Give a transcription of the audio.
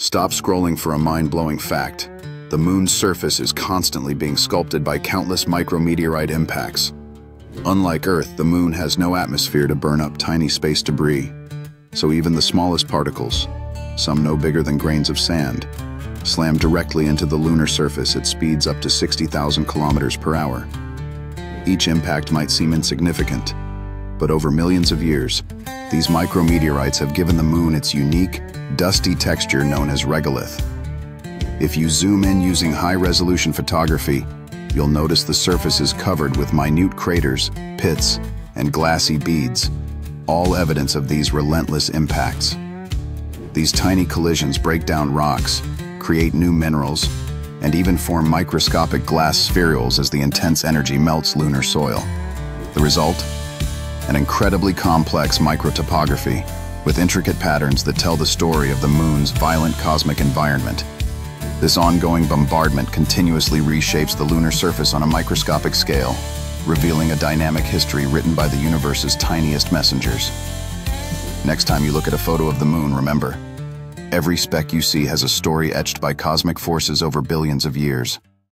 Stop scrolling for a mind-blowing fact. The moon's surface is constantly being sculpted by countless micrometeorite impacts. Unlike Earth, the moon has no atmosphere to burn up tiny space debris. So even the smallest particles, some no bigger than grains of sand, slam directly into the lunar surface at speeds up to 60,000 kilometers per hour. Each impact might seem insignificant, but over millions of years, these micrometeorites have given the moon its unique, dusty texture known as regolith. If you zoom in using high-resolution photography, you'll notice the surface is covered with minute craters, pits, and glassy beads, all evidence of these relentless impacts. These tiny collisions break down rocks, create new minerals, and even form microscopic glass spherules as the intense energy melts lunar soil. The result? An incredibly complex microtopography with intricate patterns that tell the story of the moon's violent cosmic environment. This ongoing bombardment continuously reshapes the lunar surface on a microscopic scale, revealing a dynamic history written by the universe's tiniest messengers. Next time you look at a photo of the moon, remember, every speck you see has a story etched by cosmic forces over billions of years.